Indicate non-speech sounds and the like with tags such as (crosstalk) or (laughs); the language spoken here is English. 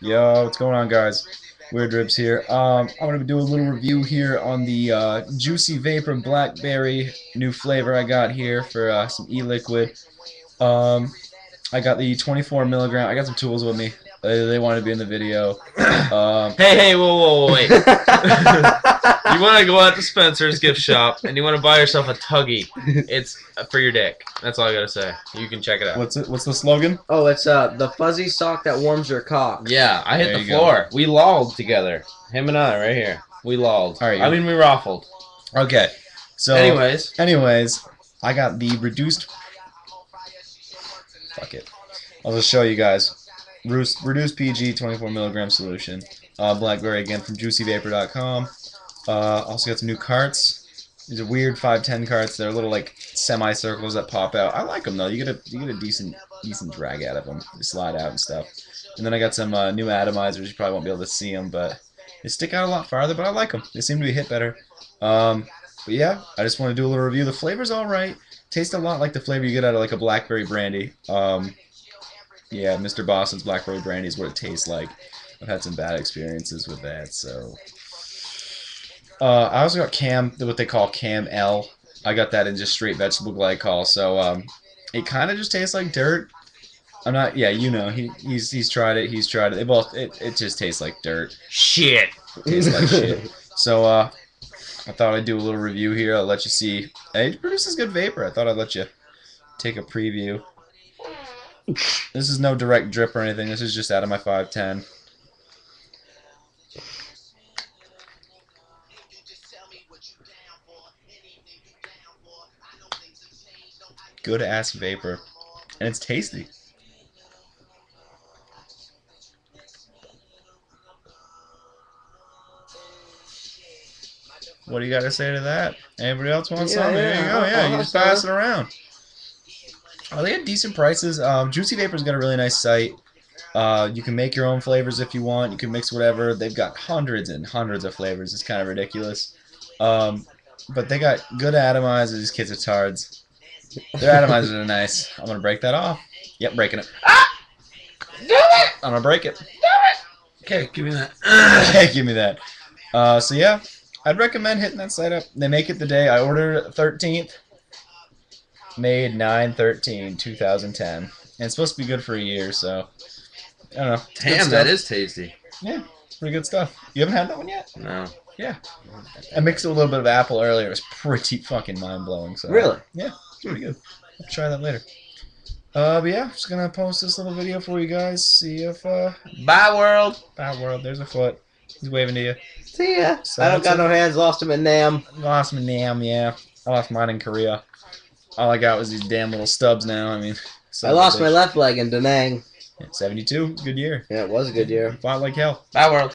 Yo, what's going on, guys? Weird Ribs here. Um, I'm gonna do a little review here on the uh, Juicy Vapor Blackberry new flavor I got here for uh, some e-liquid. Um, I got the 24 milligram. I got some tools with me. They, they wanted to be in the video. (clears throat) Um, Hey, hey, whoa, whoa, whoa, wait. (laughs) you want to go out to Spencer's gift shop and you want to buy yourself a Tuggy. It's for your dick. That's all I gotta say. You can check it out. what's it? What's the slogan? Oh, it's uh the fuzzy sock that warms your cock. Yeah, I hit There the you go. floor. We lolled together. Him and I, right here. We lolled. All right, I you- mean, we raffled. Okay. So, Anyways, anyways, I got the reduced. Fuck it. I'll just show you guys. Reduced, reduced PG 24 milligram solution. Uh, Blackberry again from JuicyVapor.com. Uh, also got some new carts. These are weird 510 carts. They're little like semicircles that pop out. I like them though. You get a you get a decent decent drag out of them. They slide out and stuff. And then I got some uh, new atomizers. You probably won't be able to see them, but they stick out a lot farther. But I like them. They seem to be hit better. Um, but yeah, I just want to do a little review. The flavor's all right. Tastes a lot like the flavor you get out of like a blackberry brandy. Um, yeah, Mr. Boston's blackberry brandy is what it tastes like. I've had some bad experiences with that, so. Uh, I also got Cam, what they call Cam L. I got that in just straight vegetable glycol, so um, it kind of just tastes like dirt. I'm not, yeah, you know, he he's he's tried it, he's tried it. They both, it, it just tastes like dirt. shit. It tastes like shit. So uh, I thought I'd do a little review here. I'll let you see. Hey, it produces good vapor. I thought I'd let you take a preview. This is no direct drip or anything. This is just out of my 510. Good ass vapor. And it's tasty. What do you got to say to that? Anybody else want Yeah, some? There yeah, you go. Yeah, you just pass it around. Oh, they had decent prices. Um, Juicy Vapor's got a really nice site. Uh, you can make your own flavors if you want. You can mix whatever. They've got hundreds and hundreds of flavors. It's kind of ridiculous. Um, but they got good atomizers. These kids are tards. Their atomizers are nice. I'm gonna break that off. Yep, breaking it. Ah! Do it! I'm gonna break it. Do it! Okay, give me that. (laughs) Okay, give me that. Uh, so yeah, I'd recommend hitting that site up. They make it the day I ordered it 13th. Made 9-13, 2010 And it's supposed to be good for a year, so I don't know. It's Damn, that is tasty. Yeah, pretty good stuff. You haven't had that one yet? No. I mixed it with a little bit of apple earlier. It was pretty fucking mind blowing. So Really? Yeah, it's pretty good. I'll try that later. Uh, but yeah, just gonna post this little video for you guys. See if uh, Bye, world. Bad World. There's a foot. He's waving to you. See ya. So I don't that's got no hands. Lost them in Nam. Lost my Nam, yeah. I lost mine in Korea. All I got was these damn little stubs now. I mean, I lost my left leg in Da Nang. Yeah, 72, good year. Yeah, it was a good year. Fought like hell. Bye, world.